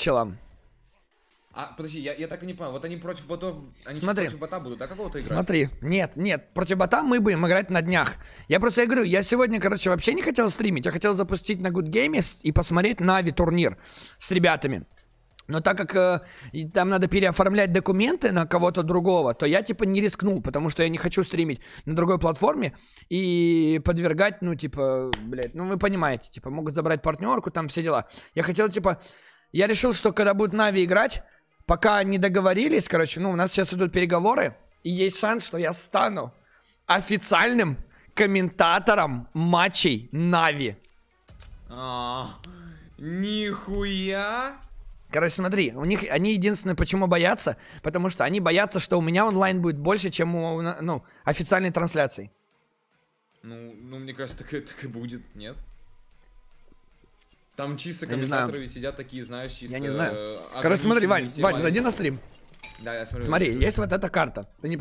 челам. А, подожди, я, я так и не понял. Вот они против ботов, они Смотри. против бота будут, а какого ты играть? Смотри, нет, нет, против бота мы будем играть на днях. Я просто я говорю, я сегодня, короче, вообще не хотел стримить. Я хотел запустить на Good Game и посмотреть Нави турнир с ребятами. Но так как э, там надо переоформлять документы на кого-то другого, то я типа не рискнул, потому что я не хочу стримить на другой платформе и подвергать, ну типа, блядь, ну вы понимаете, типа могут забрать партнерку, там все дела. Я хотел типа, я решил, что когда будет Нави играть, пока не договорились, короче, ну у нас сейчас идут переговоры, и есть шанс, что я стану официальным комментатором матчей Нави. А, нихуя! Короче, смотри, у них они единственное, почему боятся, потому что они боятся, что у меня онлайн будет больше, чем у ну, официальной трансляции. Ну, ну, мне кажется, так, так и будет, нет? Там чисто комментаторы сидят такие, знаешь, чисто... Я не знаю. э, Короче, смотри, Вань, Вань, зайди на стрим. Да, я смотрю. Смотри, есть вот эта карта. Ты не